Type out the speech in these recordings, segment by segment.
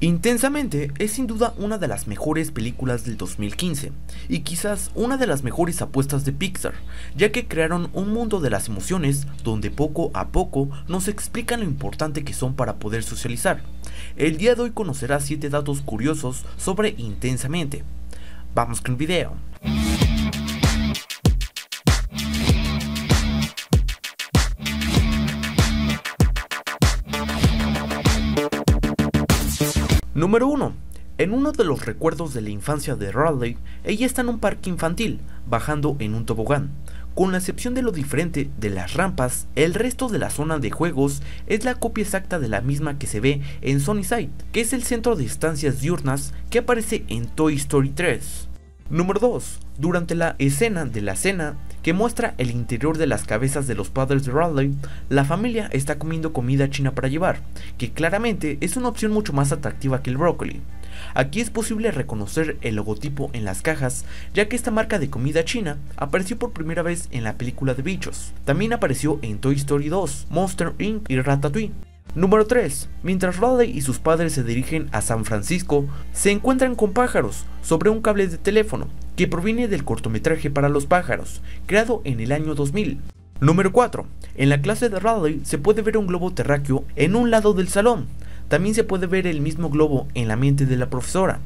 Intensamente es sin duda una de las mejores películas del 2015 y quizás una de las mejores apuestas de Pixar, ya que crearon un mundo de las emociones donde poco a poco nos explican lo importante que son para poder socializar. El día de hoy conocerás 7 datos curiosos sobre Intensamente. Vamos con el video. Número 1. En uno de los recuerdos de la infancia de Riley, ella está en un parque infantil, bajando en un tobogán. Con la excepción de lo diferente de las rampas, el resto de la zona de juegos es la copia exacta de la misma que se ve en Sunnyside, que es el centro de estancias diurnas que aparece en Toy Story 3. Número 2. Durante la escena de la cena, que muestra el interior de las cabezas de los padres de Riley, la familia está comiendo comida china para llevar, que claramente es una opción mucho más atractiva que el brócoli. Aquí es posible reconocer el logotipo en las cajas, ya que esta marca de comida china apareció por primera vez en la película de bichos. También apareció en Toy Story 2, Monster Inc. y Ratatouille. Número 3. Mientras Riley y sus padres se dirigen a San Francisco, se encuentran con pájaros sobre un cable de teléfono que proviene del cortometraje para los pájaros, creado en el año 2000. Número 4. En la clase de Riley se puede ver un globo terráqueo en un lado del salón. También se puede ver el mismo globo en la mente de la profesora.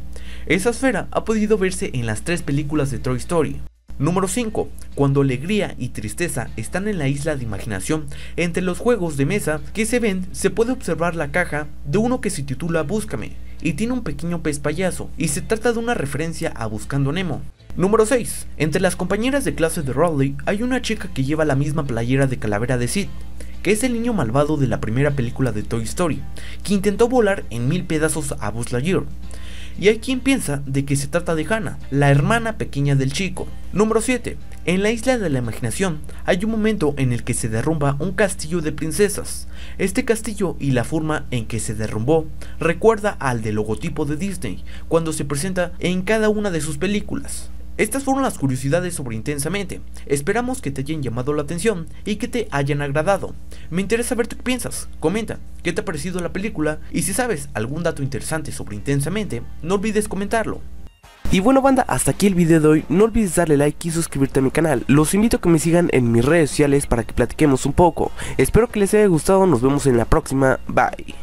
Esa esfera ha podido verse en las tres películas de Toy Story. Número 5. Cuando alegría y tristeza están en la isla de imaginación, entre los juegos de mesa que se ven se puede observar la caja de uno que se titula Búscame y tiene un pequeño pez payaso y se trata de una referencia a Buscando Nemo. Número 6. Entre las compañeras de clase de Rowley hay una chica que lleva la misma playera de calavera de Sid, que es el niño malvado de la primera película de Toy Story, que intentó volar en mil pedazos a Buzz Lightyear y hay quien piensa de que se trata de Hannah, la hermana pequeña del chico. Número 7. En la isla de la imaginación hay un momento en el que se derrumba un castillo de princesas. Este castillo y la forma en que se derrumbó recuerda al del logotipo de Disney cuando se presenta en cada una de sus películas. Estas fueron las curiosidades sobre Intensamente. Esperamos que te hayan llamado la atención y que te hayan agradado. Me interesa saber qué piensas. Comenta qué te ha parecido la película y si sabes algún dato interesante sobre Intensamente, no olvides comentarlo. Y bueno banda, hasta aquí el video de hoy, no olvides darle like y suscribirte a mi canal, los invito a que me sigan en mis redes sociales para que platiquemos un poco, espero que les haya gustado, nos vemos en la próxima, bye.